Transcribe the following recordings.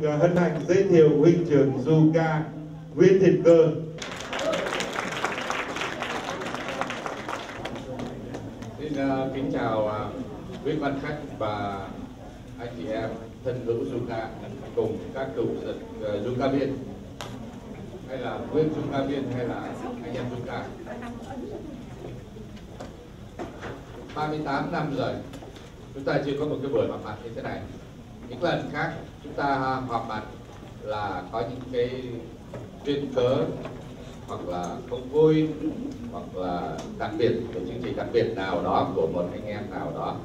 được ờ, hân hạnh giới thiệu huynh trưởng du ca Nguyễn Thiện Cơ. Xin uh, kính chào uh, quý văn khách và anh chị em thân hữu du ca cùng các cựu uh, du ca viên. Hay là nguyên du ca viên hay là anh em du ca? 38 năm rồi. Chúng ta chưa có một cái buổi họp mặt như thế này những lần khác chúng ta họp mặt là có những cái duyên cớ hoặc là không vui hoặc là đặc biệt của chương trình đặc biệt nào đó của một anh em nào đó.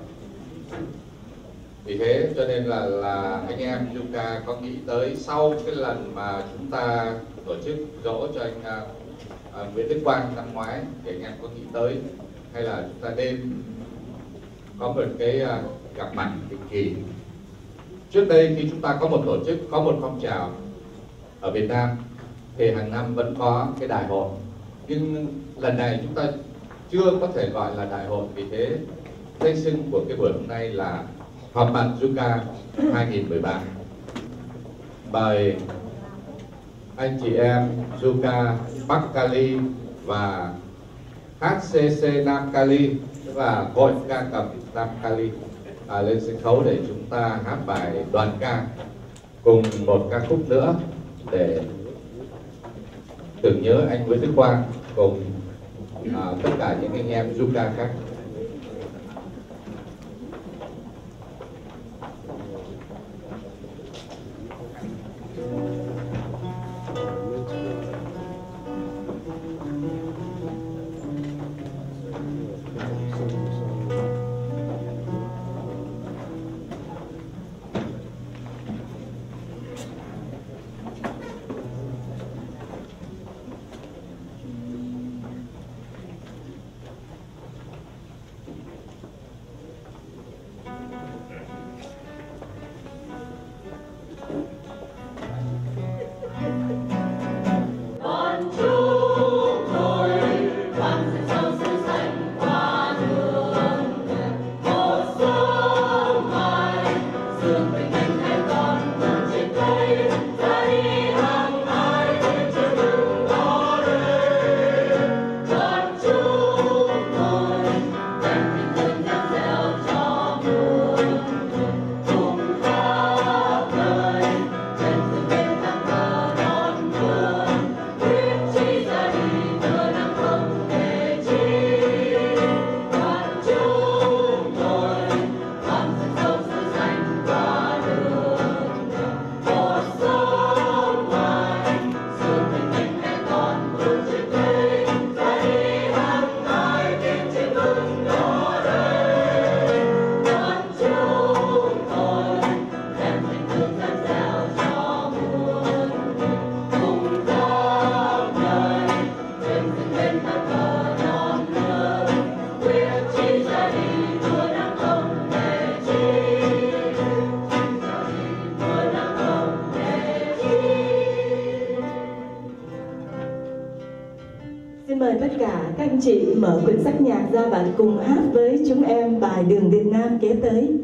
Vì thế cho nên là là anh em Yuka có nghĩ tới sau cái lần mà chúng ta tổ chức dỗ cho anh à, à, Nguyễn Đức Quang năm ngoái thì anh em có nghĩ tới hay là chúng ta nên có một cái à, gặp mặt định kỳ? Trước đây khi chúng ta có một tổ chức, có một phong trào ở Việt Nam, thì hàng năm vẫn có cái đại hội. Nhưng lần này chúng ta chưa có thể gọi là đại hội vì thế danh xưng của cái buổi hôm nay là họp mặt Zuka 2013 mời anh chị em Zuka Bắc Kali và HCC Nam Kali và hội ca cầm Nam Kali à, lên sân khấu để chúng ta hát bài đoàn ca cùng một ca khúc nữa để tưởng nhớ anh Nguyễn Đức Quang cùng à, tất cả những anh em du ca khác. Xin mời tất cả các anh chị mở quyển sách nhạc ra và cùng hát với chúng em bài Đường Việt Nam kế tới.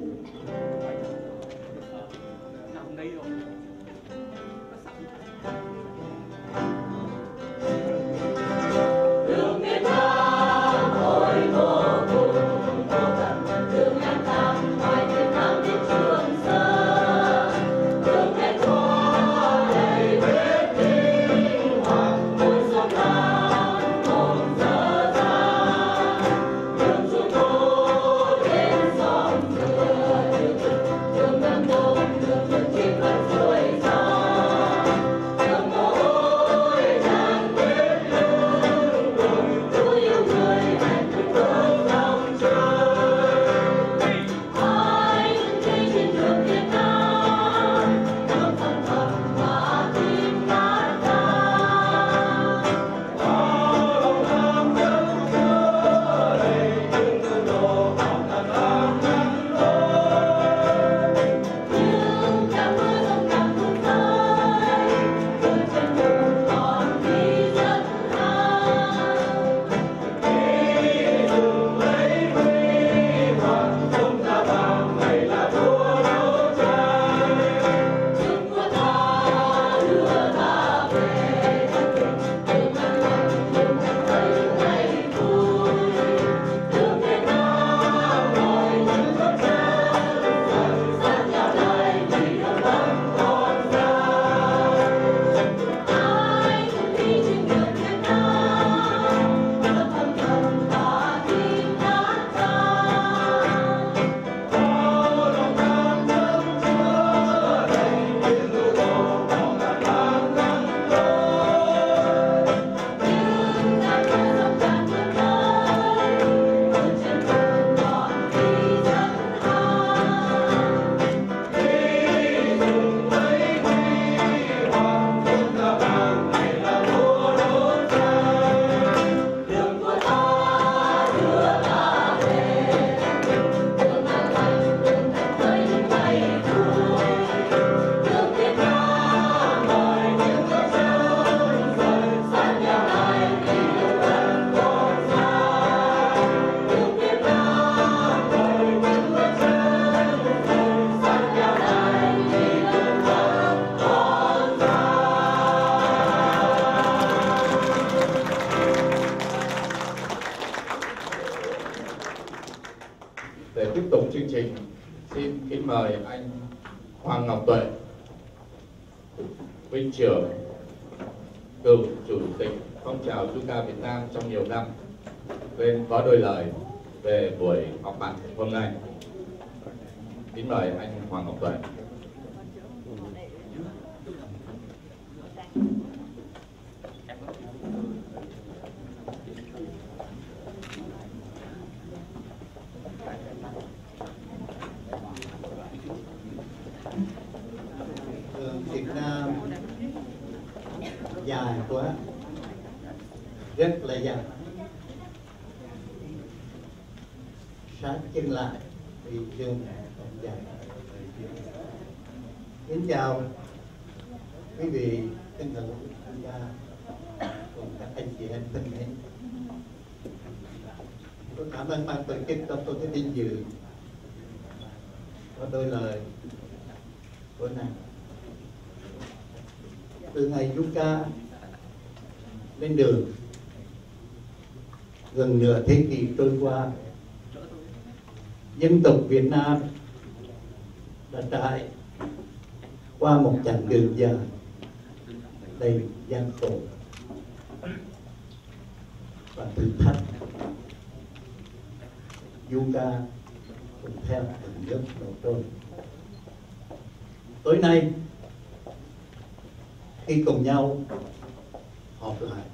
Lời về buổi họp mặt hôm nay. Kính mời anh Hoàng Ngọc Tuệ. Việt Nam dài quá rất là dài sát chân lại thì dương còn dài kính chào quý vị thân của chúng gia cùng các anh chị em thân mến. Tôi cảm ơn ban tổ chức cho tôi cái vinh dự. Có đôi lời của nàng. Từ ngày chúng ta lên đường, gần nửa thế kỷ trôi qua, dân tộc Việt Nam đã trải qua một chặng đường dài. Đầy gian khổ và thử thách. Yoga cũng theo từng bước đầu trôi tối nay, khi cùng nhau họp lại,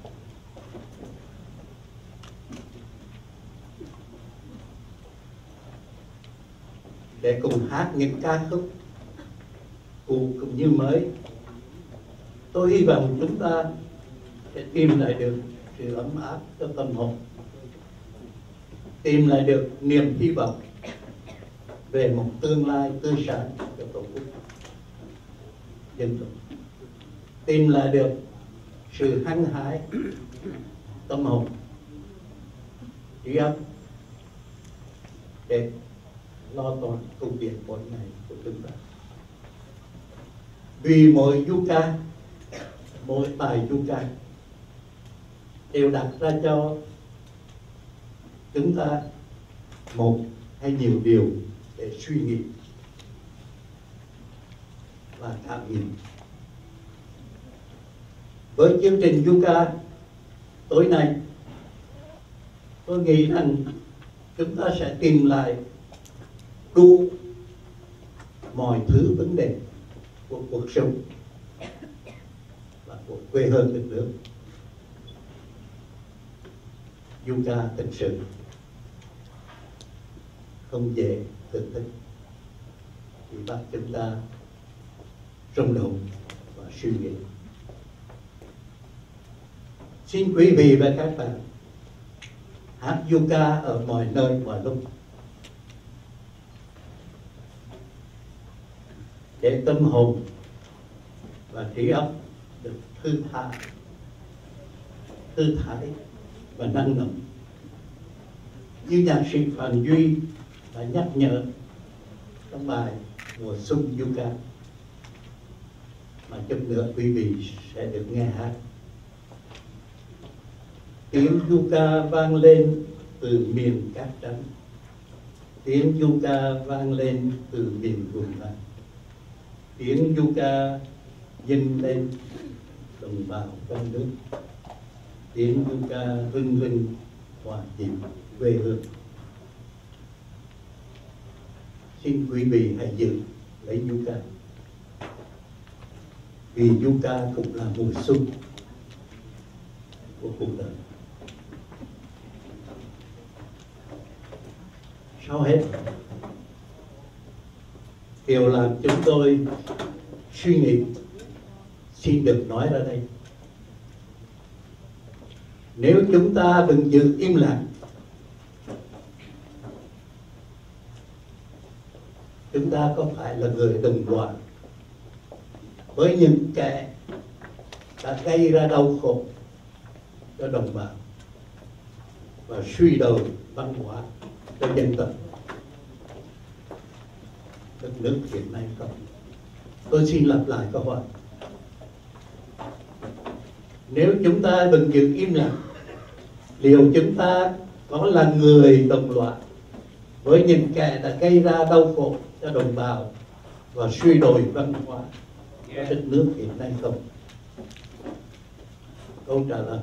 để cùng hát những ca khúc cũ cũng như mới. Tôi hy vọng chúng ta sẽ tìm lại được sự ấm áp cho tâm hồn. Tìm lại được niềm hy vọng về một tương lai tươi sáng cho tổ quốc, dân tộc. Tìm lại được sự hăng hái, tâm hồn, trí ấp để lo toan công việc mỗi ngày của chúng ta vì mọi du ca mỗi bài du ca đều đặt ra cho chúng ta một hay nhiều điều để suy nghĩ và cảm nghiệm. Với chương trình du ca tối nay, tôi nghĩ rằng chúng ta sẽ tìm lại đủ mọi thứ vấn đề của cuộc sống và của quê hương đất nước. Yuka thực sự không dễ thưởng thức vì bắt chúng ta rung động và suy nghĩ. Xin quý vị và các bạn hát Yuka ở mọi nơi, mọi lúc. Để tâm hồn và trí óc được thư thái, thư thái và năng động. Như nhạc sĩ Phạm Duy đã nhắc nhở trong bài mùa xuân du ca mà chút nữa quý vị sẽ được nghe hát. Tiếng du ca vang lên từ miền cát trắng. Tiếng du ca vang lên từ miền vùng vàng tiếng ca, vinh lên, đồng bào trong nước tiếng ca, vinh vinh, hòa nhịp quê hương. Xin quý vị hãy giữ lấy du ca. Vì du ca cũng là mùa xuân của cuộc đời. Sau hết điều làm chúng tôi suy nghĩ. Xin được nói ra đây. Nếu chúng ta vẫn giữ im lặng, chúng ta có phải là người đồng hòa với những kẻ đã gây ra đau khổ cho đồng bào và suy đồi văn hóa cho dân tộc? Các nước hiện nay không? Tôi xin lặp lại câu hỏi. Nếu chúng ta vẫn giữ im lặng, liệu chúng ta có là người đồng loại với những kẻ đã gây ra đau khổ cho đồng bào và suy đồi văn hóa của đất nước hiện nay không? Câu trả lời.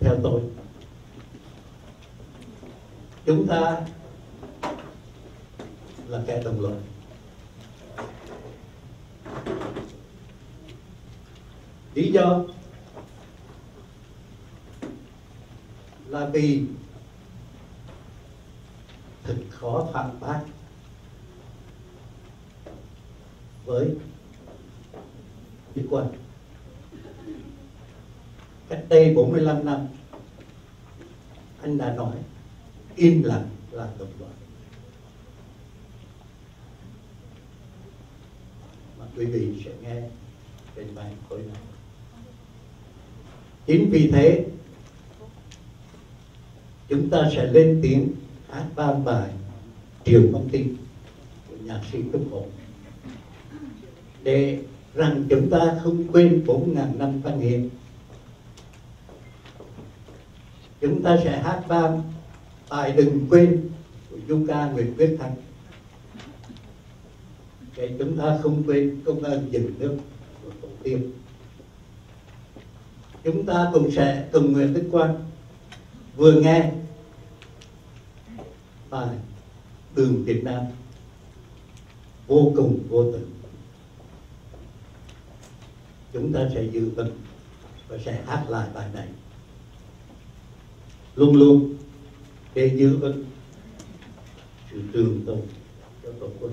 Theo tôi, chúng ta là kẻ đồng loại lý do? Là vì thật khó phản bác với Việt Quân. Cách đây 45 năm, anh đã nói, im lặng là đồng loại quý vị sẽ nghe trên bài tối nay chính vì thế, chúng ta sẽ lên tiếng hát ba bài triều phong tinh của nhạc sĩ Đức Hổ. Để rằng chúng ta không quên bốn ngàn năm văn hiến, chúng ta sẽ hát ba bài đừng quên của du ca Nguyễn Quyết Thắng để chúng ta không quên công ơn dựng nước của tổ tiên. Chúng ta cùng sẽ cùng nguyện Đức quan. vừa nghe bài đường Việt Nam. Vô cùng vô tận chúng ta sẽ giữ vững và sẽ hát lại bài này. Luôn luôn để giữ vững sự trường tồn cho tổ quốc.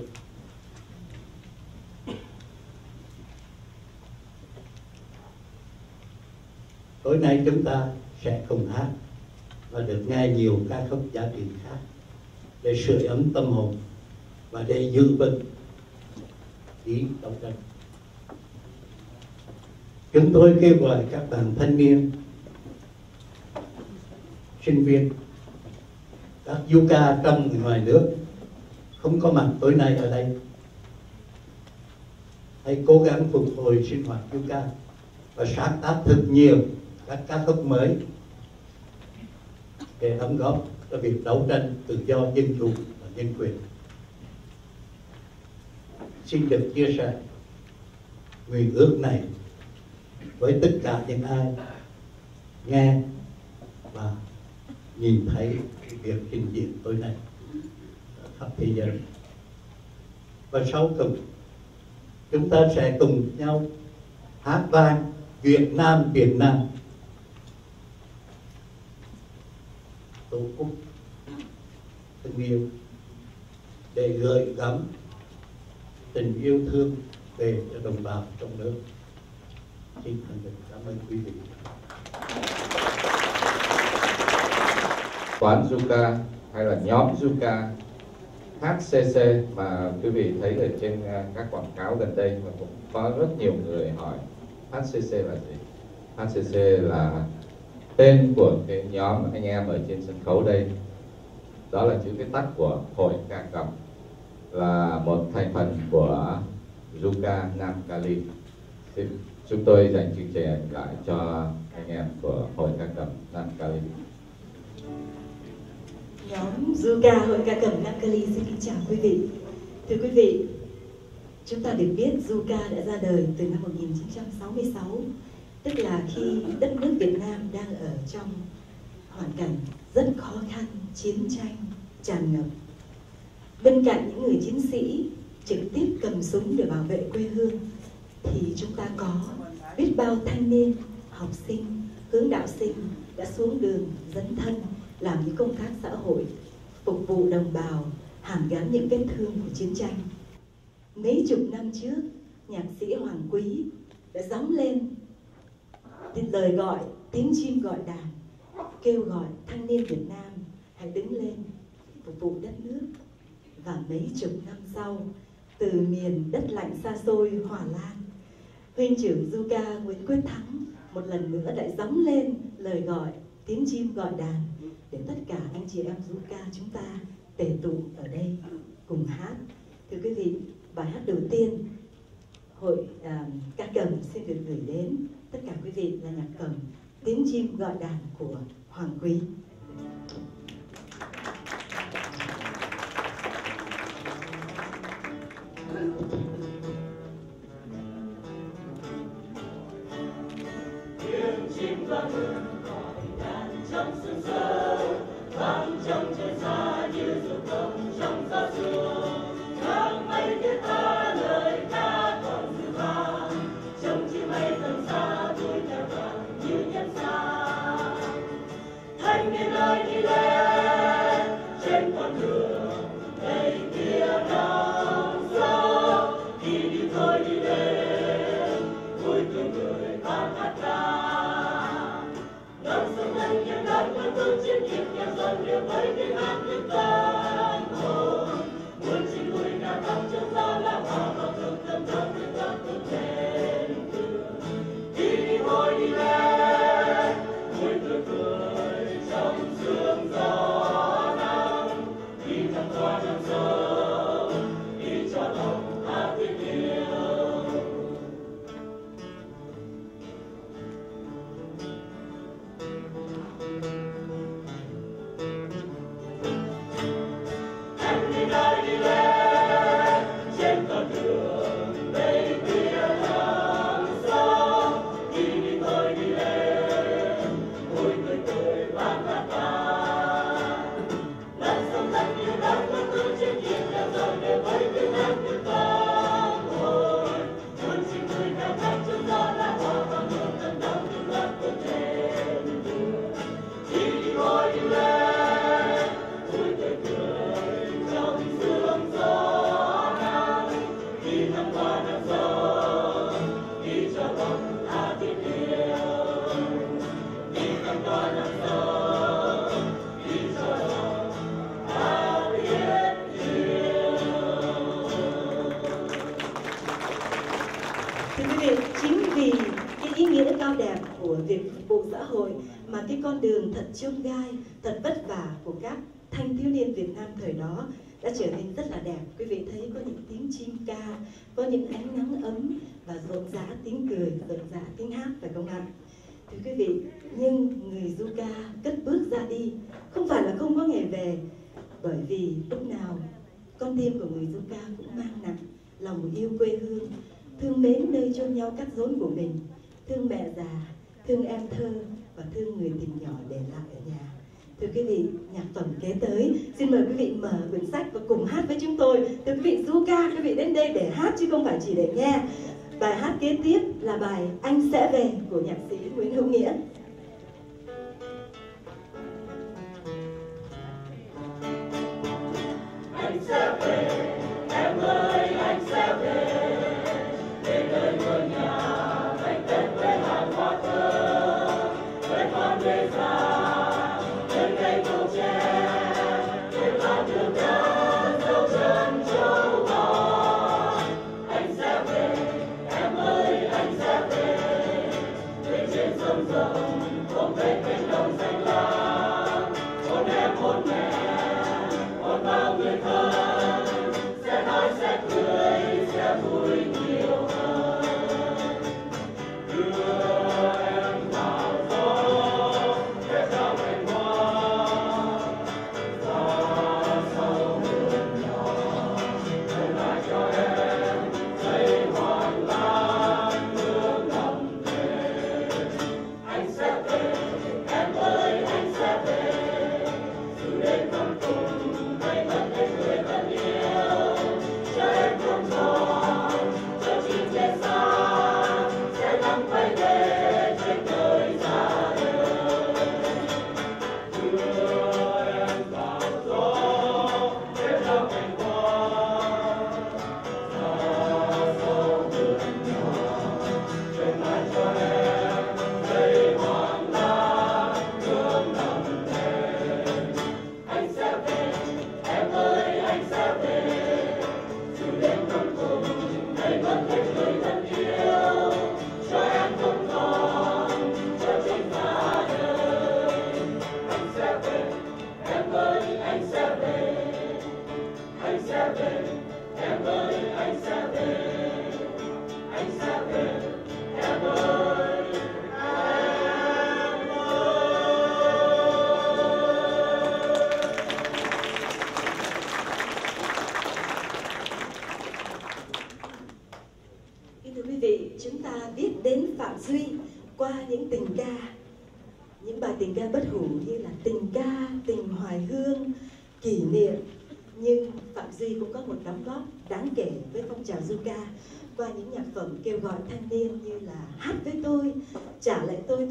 Tối nay chúng ta sẽ cùng hát. Và được nghe nhiều ca khúc giá trị khác. Để sưởi ấm tâm hồn và để giữ vững ý đấu tranh chúng tôi kêu gọi các bạn thanh niên, sinh viên, các du ca trong ngoài nước không có mặt tối nay ở đây. Hãy cố gắng phục hồi sinh hoạt du ca và sáng tác thật nhiều các ca khúc mới. Để đóng góp cho việc đấu tranh tự do dân chủ và nhân quyền. Xin được chia sẻ nguyện ước này với tất cả những ai nghe và nhìn thấy việc trình diễn tối nay. Khắp thế giới. Và sau cùng, chúng ta sẽ cùng nhau hát vang Việt Nam Việt Nam. Tổ quốc tình yêu, để gửi gắm tình yêu thương về cho đồng bào trong nước xin thành thực cảm ơn quý vị quán Zuka hay là nhóm Zuka HCC mà quý vị thấy ở trên à, các quảng cáo gần đây và cũng có rất nhiều người hỏi HCC là gì? HCC là tên của cái nhóm anh em ở trên sân khấu đây đó là chữ viết tắt của hội ca cầm là một thành phần của Zuka Nam Kali thì chúng tôi dành chương trình lại cho anh em của hội ca cầm Nam Kali Nhóm Zuka Hội ca cầm Nam Kali xin kính chào quý vị. Thưa quý vị, chúng ta được biết Zuka đã ra đời từ năm 1966, tức là khi đất nước Việt Nam đang ở trong hoàn cảnh rất khó khăn, chiến tranh, tràn ngập. Bên cạnh những người chiến sĩ trực tiếp cầm súng để bảo vệ quê hương, thì chúng ta có biết bao thanh niên, học sinh, hướng đạo sinh đã xuống đường dấn thân làm những công tác xã hội phục vụ đồng bào hàn gắn những vết thương của chiến tranh mấy chục năm trước nhạc sĩ hoàng quý đã gióng lên lời gọi tiếng chim gọi đàn kêu gọi thanh niên việt nam hãy đứng lên phục vụ đất nước. Và mấy chục năm sau từ miền đất lạnh xa xôi hòa lan huynh trưởng du ca nguyễn quyết thắng một lần nữa lại gióng lên lời gọi tiếng chim gọi đàn để tất cả anh chị em du ca chúng ta tề tụ ở đây cùng hát. Thưa quý vị bài hát đầu tiên hội à, ca cầm xin được gửi đến tất cả quý vị là nhạc cầm tiếng chim gọi đàn của hoàng quý. Tiếng chim ca, có những ánh nắng ấm và rộn rã tiếng cười, rộn rã tiếng hát phải không ạ? Thưa quý vị, nhưng người du ca cất bước ra đi không phải là không có ngày về bởi vì lúc nào con tim của người du ca cũng mang nặng lòng yêu quê hương thương mến nơi chôn nhau cắt rốn của mình thương mẹ già thương em thơ và thương người tình nhỏ để lại ở nhà thưa quý vị, nhạc phẩm kế tới, xin mời quý vị mở quyển sách và cùng hát với chúng tôi. Thưa quý vị du ca quý vị đến đây để hát chứ không phải chỉ để nghe. Bài hát kế tiếp là bài anh sẽ về của nhạc sĩ nguyễn hữu nghĩa. Anh sẽ về.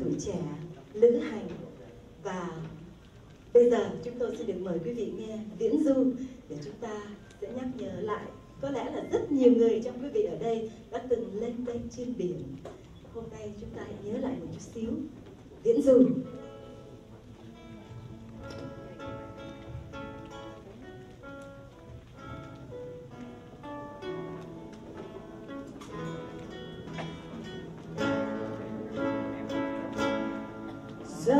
Tuổi trẻ, Lữ hành. Và bây giờ chúng tôi sẽ được mời quý vị nghe Viễn Du để chúng ta sẽ nhắc nhớ lại. Có lẽ là rất nhiều người trong quý vị ở đây đã từng lên đây trên biển. Hôm nay chúng ta hãy nhớ lại một chút xíu. Viễn du. Biết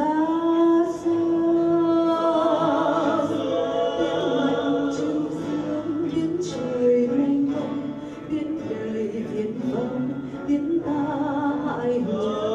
trời đời viễn vong biết ta hại hùng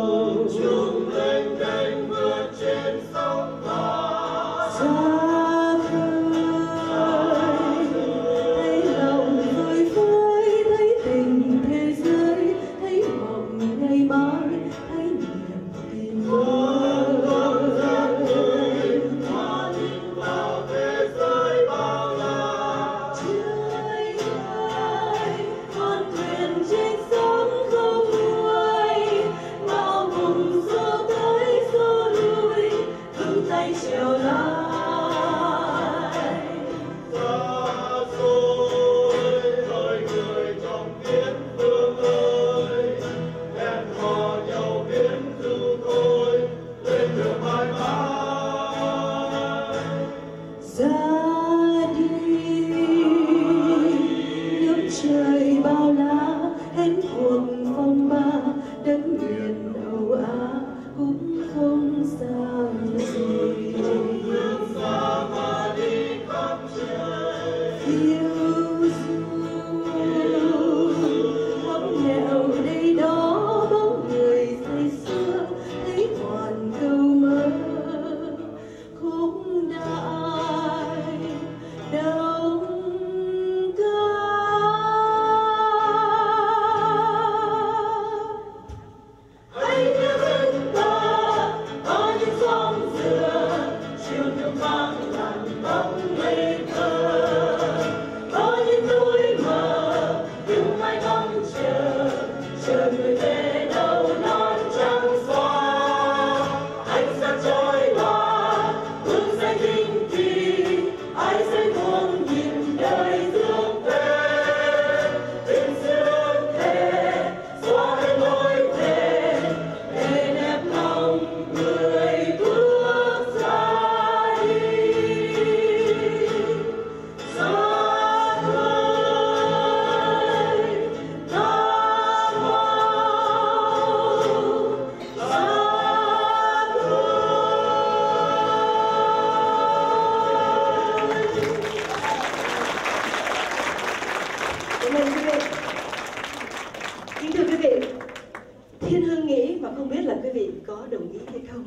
vị có đồng ý hay không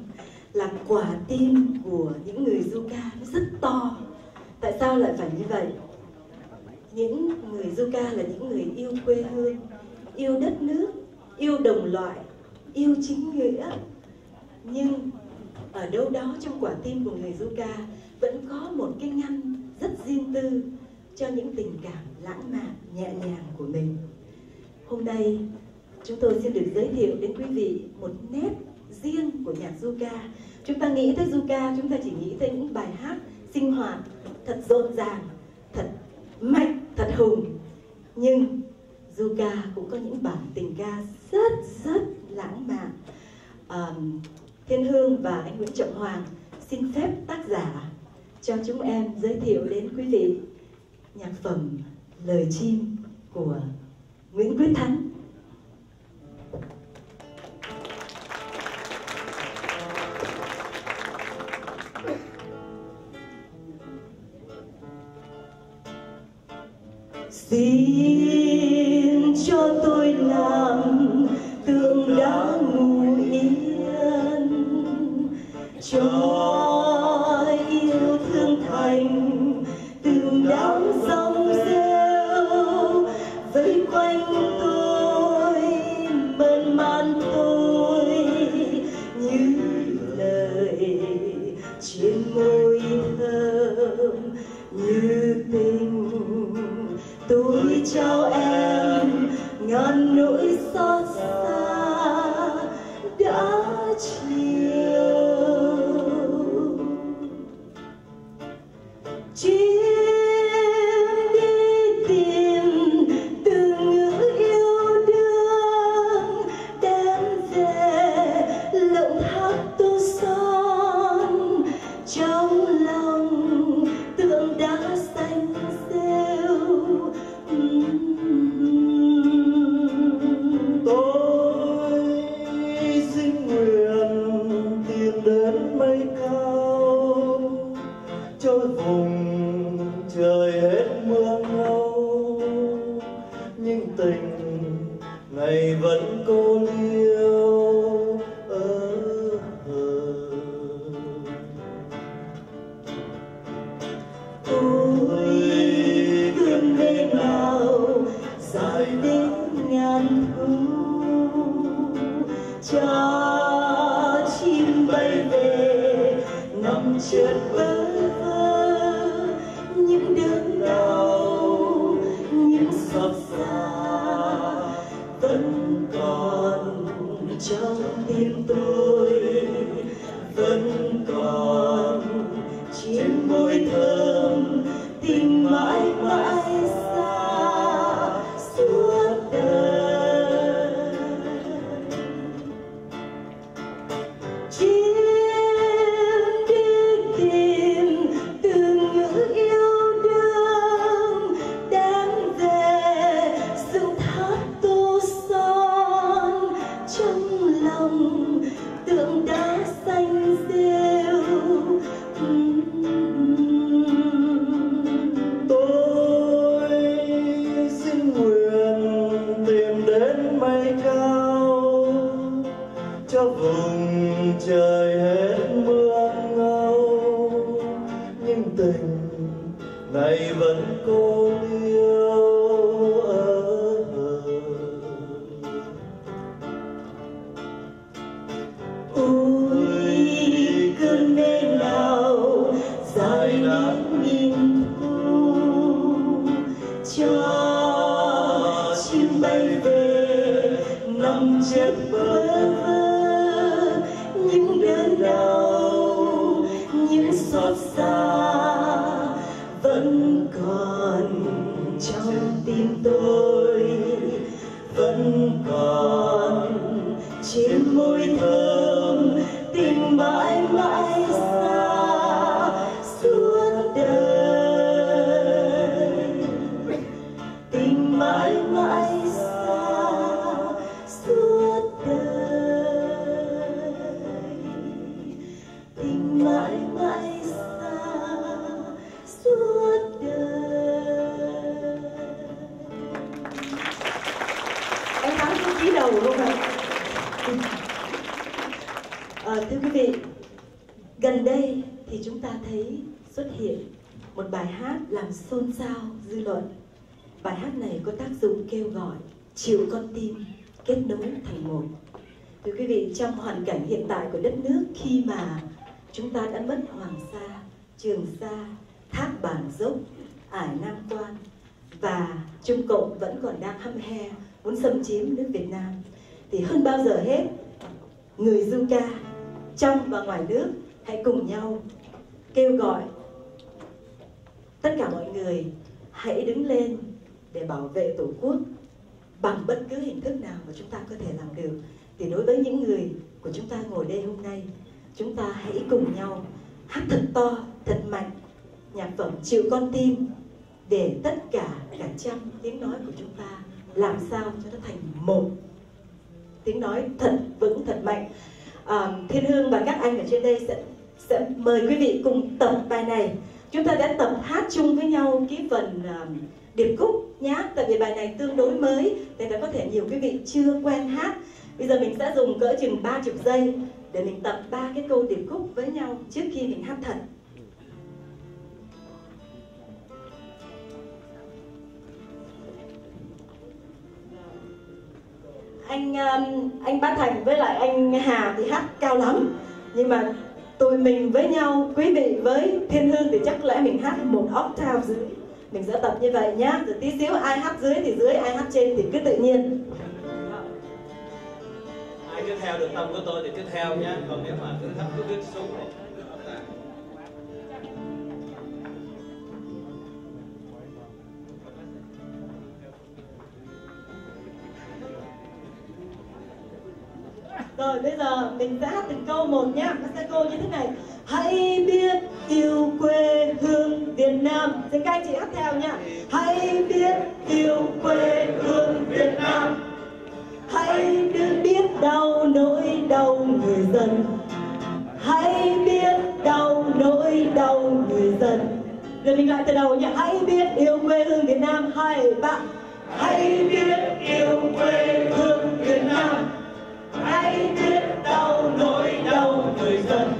là quả tim của những người du ca nó rất to. Tại sao lại phải như vậy? Những người du ca là những người yêu quê hương, yêu đất nước, yêu đồng loại, yêu chính nghĩa. Nhưng ở đâu đó trong quả tim của người du ca vẫn có một cái ngăn rất riêng tư cho những tình cảm lãng mạn nhẹ nhàng của mình hôm nay chúng tôi xin được giới thiệu đến quý vị một nét riêng của nhạc du ca chúng ta nghĩ tới du ca chúng ta chỉ nghĩ tới những bài hát sinh hoạt thật rộn ràng thật mạnh thật hùng. Nhưng du ca cũng có những bản tình ca rất rất lãng mạn. À, thiên hương và anh nguyễn trọng hoàng xin phép tác giả cho chúng em giới thiệu đến quý vị nhạc phẩm lời chim của Nguyễn Quyết Thắng. Xin cho tôi làm tượng đá ngủ. Này vẫn cô thì chúng ta thấy xuất hiện một bài hát làm xôn xao dư luận. Bài hát này có tác dụng kêu gọi chiều con tim kết nối thành một. Thưa quý vị, trong hoàn cảnh hiện tại của đất nước khi mà chúng ta đã mất Hoàng Sa, Trường Sa, Thác Bản Dốc, Ải Nam Quan và Trung Cộng vẫn còn đang hăm he muốn xâm chiếm nước Việt Nam thì hơn bao giờ hết người du ca trong và ngoài nước hãy cùng nhau kêu gọi tất cả mọi người hãy đứng lên để bảo vệ tổ quốc bằng bất cứ hình thức nào mà chúng ta có thể làm được. Thì đối với những người của chúng ta ngồi đây hôm nay chúng ta hãy cùng nhau hát thật to thật mạnh nhạc phẩm chịu con tim để tất cả cả trăm tiếng nói của chúng ta làm sao cho nó thành một tiếng nói thật vững thật mạnh. À, thiên hương và các anh ở trên đây sẽ sẽ mời quý vị cùng tập bài này. Chúng ta đã tập hát chung với nhau cái phần uh, điệp khúc nhá. Tại vì bài này tương đối mới nên là có thể nhiều quý vị chưa quen hát. Bây giờ mình sẽ dùng cỡ chừng 30 giây để mình tập ba cái câu điệp khúc với nhau trước khi mình hát thật. Anh um, anh Bá Thành với lại anh Hà thì hát cao lắm. Nhưng mà tụi mình với nhau, quý vị với Thiên Hương thì chắc lẽ mình hát một octave dưới. Mình sẽ tập như vậy nhá, rồi tí xíu ai hát dưới thì dưới, ai hát trên thì cứ tự nhiên. Ai cứ theo được tâm của tôi thì cứ theo nhá, còn nếu mà cứ thấp cứ biết xuống này. Rồi, bây giờ mình sẽ hát từng câu một nhá. Các sẽ câu như thế này. Hãy biết yêu quê hương Việt Nam. Xin các anh chị hát theo nhá. Hãy biết yêu quê hương Việt Nam. Hãy được biết đau nỗi đau người dân. Hãy biết đau nỗi đau người dân. Rồi mình lại từ đầu nhá. Hãy biết yêu quê hương Việt Nam. Hai bạn. Hãy biết yêu quê hương Việt Nam hãy biết đau nỗi đau người dân?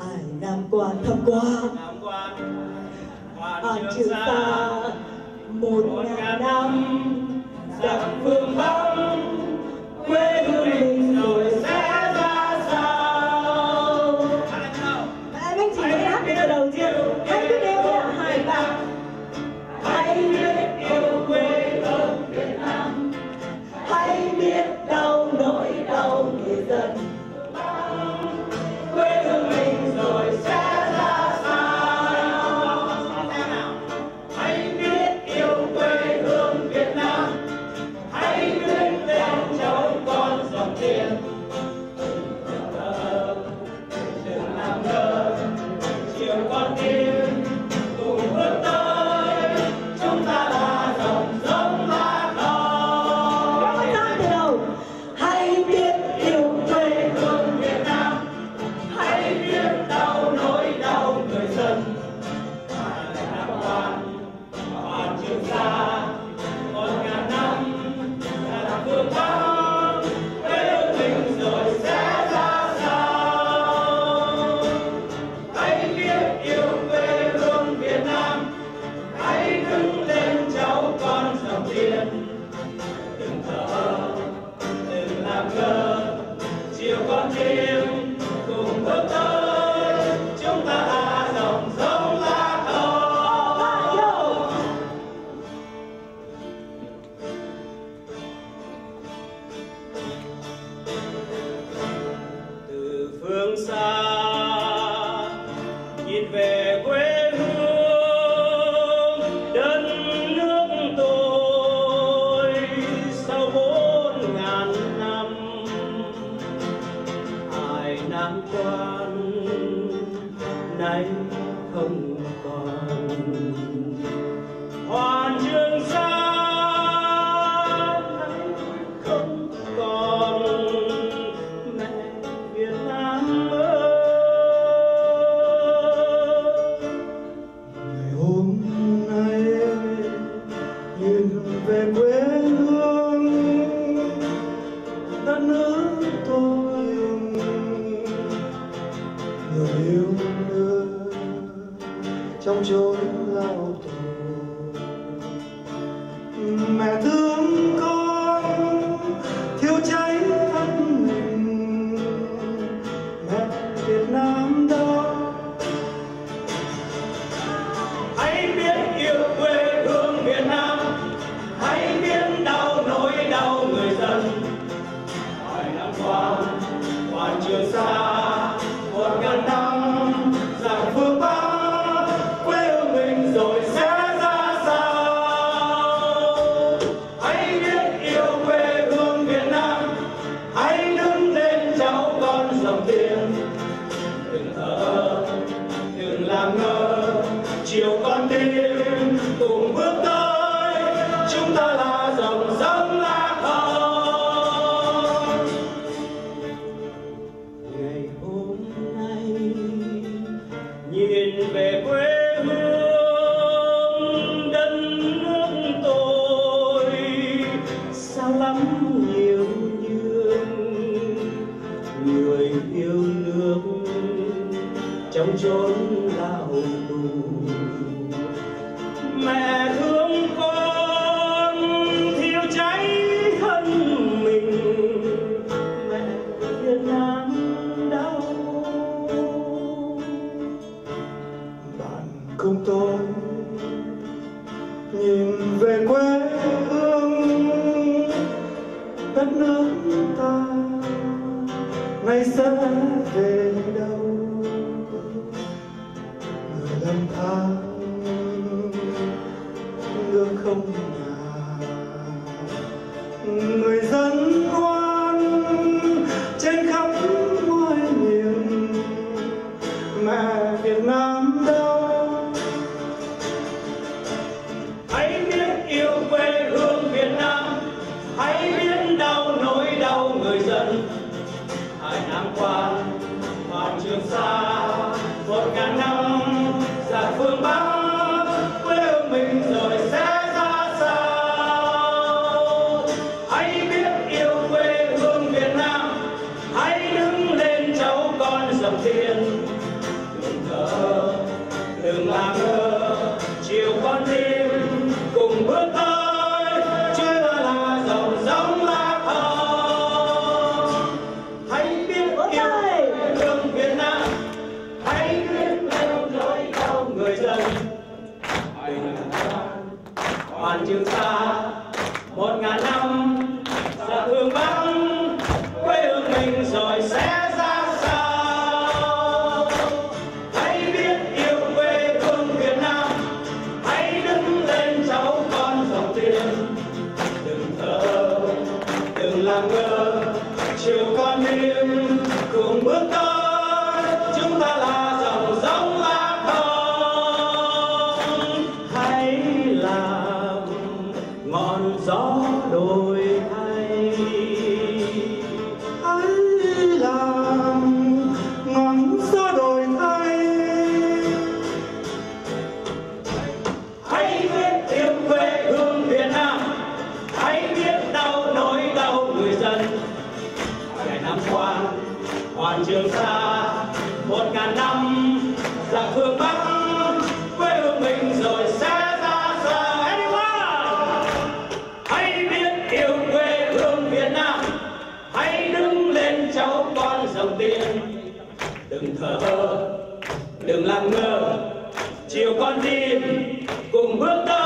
Ai nam quan thăm qua Nam quan an Hoàn trường xa? một ngàn năm giặc phương bắc đừng thở ơ đừng lặng ngơ. Chiều con tim cùng bước tới.